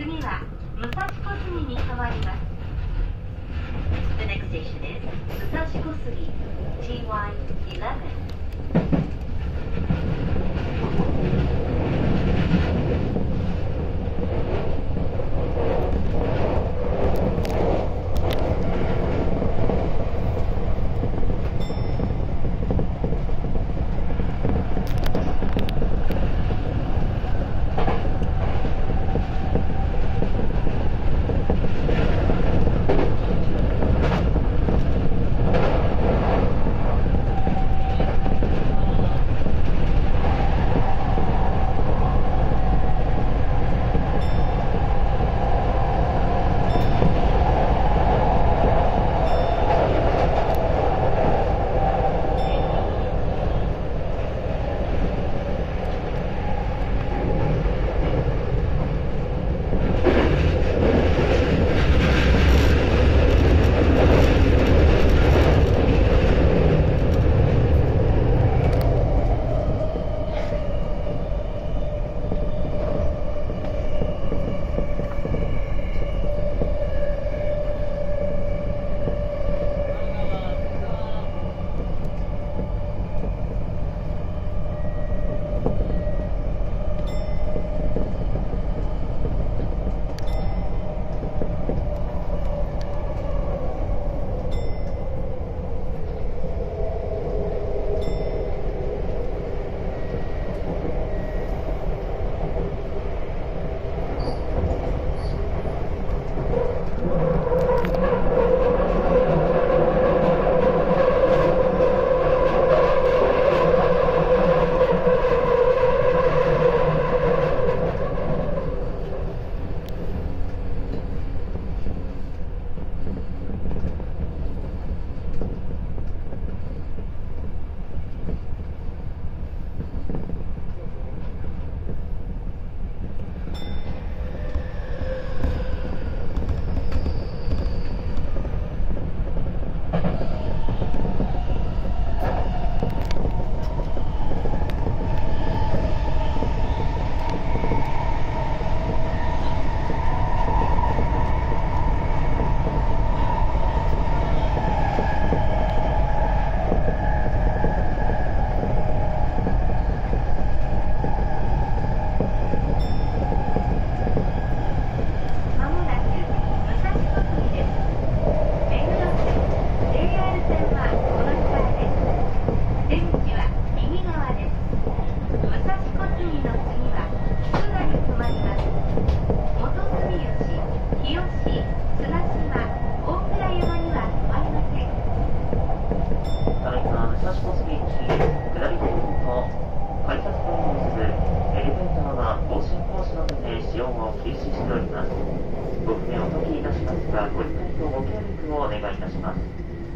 次は武蔵小杉に変わります The next station is 武蔵小杉 TY11 武蔵小、改札をエレベーターは使用を止しております。ご不便お解きいたしますが、ご理解とご協力をお願いいたします。